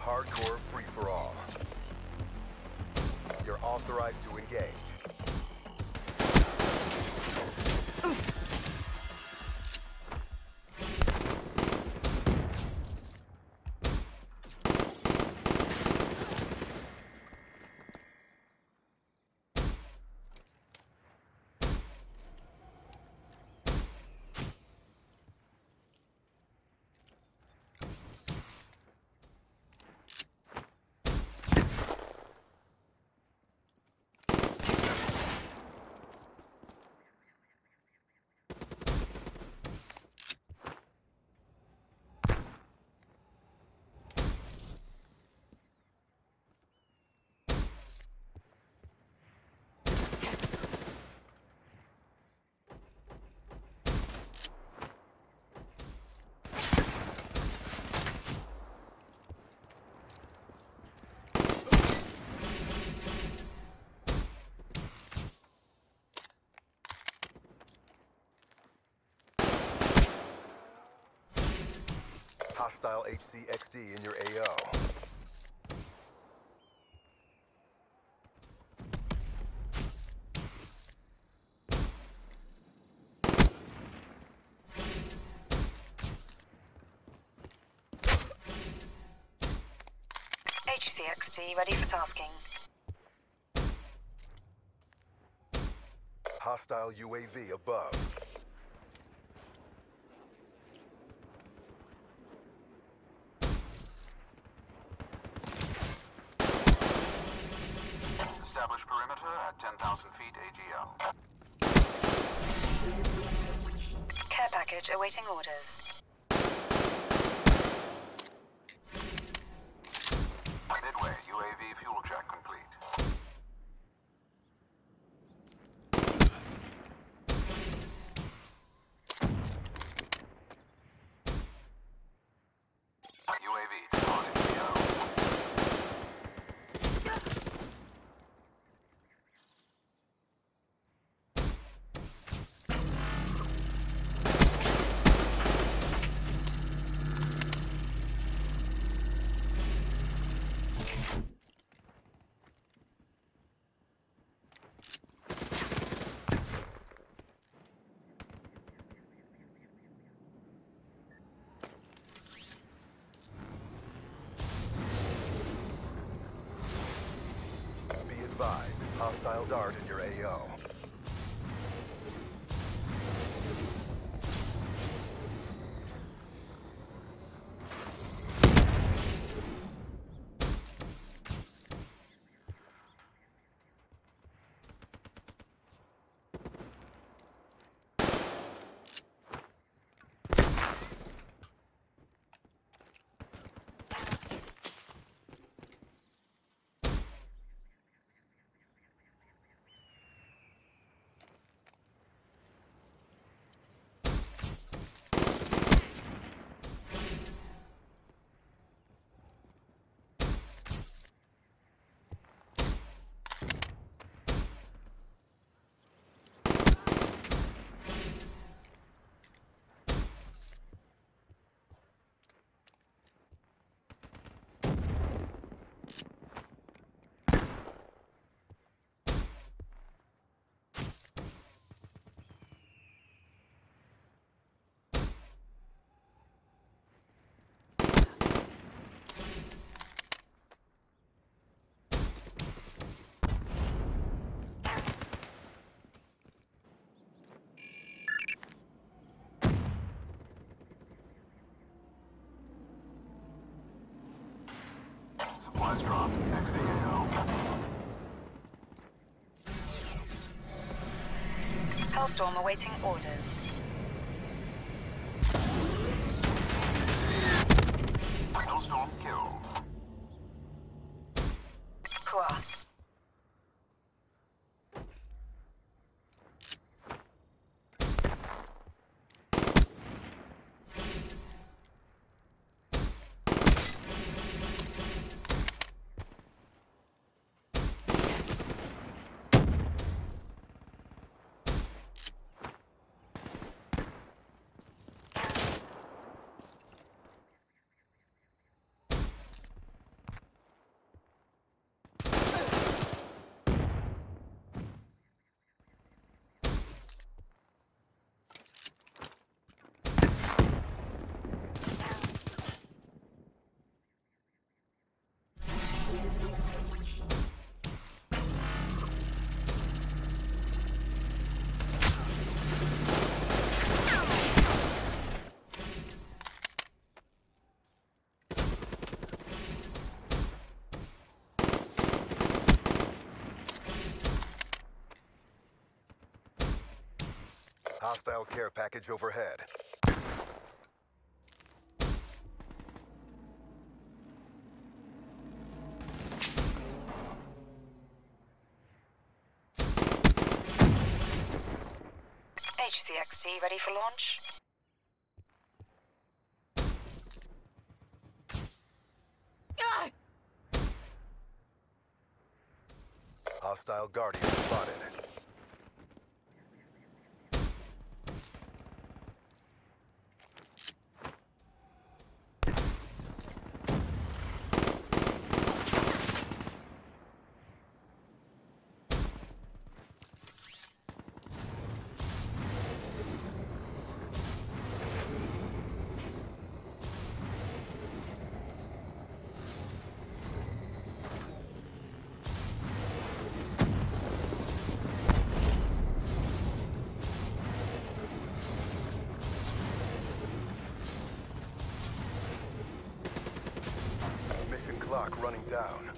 Hardcore free-for-all. You're authorized to engage. Hostile HCXD in your AO. HCXD ready for tasking. Hostile UAV above. 1,000 feet AGL. Care package awaiting orders. Advised, hostile dart in your AO. Supplies dropped. Exiting AO. Hellstorm awaiting orders. Hellstorm killed. Hostile care package overhead. HCXD ready for launch? Ah! Hostile Guardian spotted. Clock running down.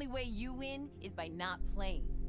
Only way you win is by not playing.